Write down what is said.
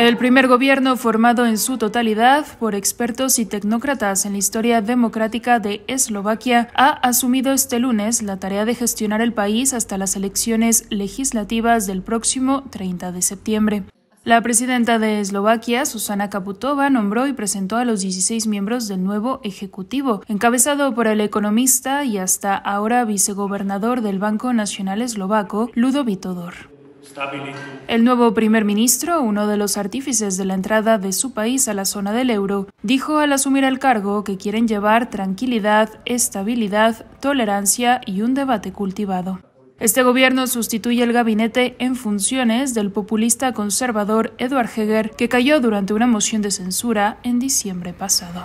El primer gobierno formado en su totalidad por expertos y tecnócratas en la historia democrática de Eslovaquia ha asumido este lunes la tarea de gestionar el país hasta las elecciones legislativas del próximo 30 de septiembre. La presidenta de Eslovaquia, Susana Kaputova, nombró y presentó a los 16 miembros del nuevo Ejecutivo, encabezado por el economista y hasta ahora vicegobernador del Banco Nacional Eslovaco, Ludo Vitodor. El nuevo primer ministro, uno de los artífices de la entrada de su país a la zona del euro, dijo al asumir el cargo que quieren llevar tranquilidad, estabilidad, tolerancia y un debate cultivado. Este gobierno sustituye el gabinete en funciones del populista conservador Edward Heger, que cayó durante una moción de censura en diciembre pasado.